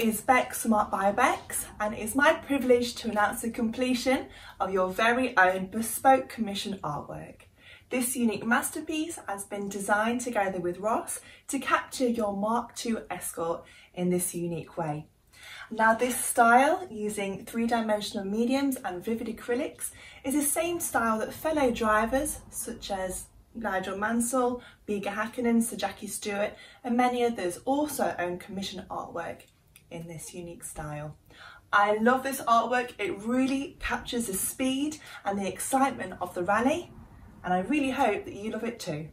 is Beck Smart by Bex and it's my privilege to announce the completion of your very own bespoke commission artwork. This unique masterpiece has been designed together with Ross to capture your Mark II Escort in this unique way. Now this style, using three-dimensional mediums and vivid acrylics, is the same style that fellow drivers such as Nigel Mansell, Mika Hakkinen, Sir Jackie Stewart and many others also own commission artwork in this unique style. I love this artwork, it really captures the speed and the excitement of the rally and I really hope that you love it too.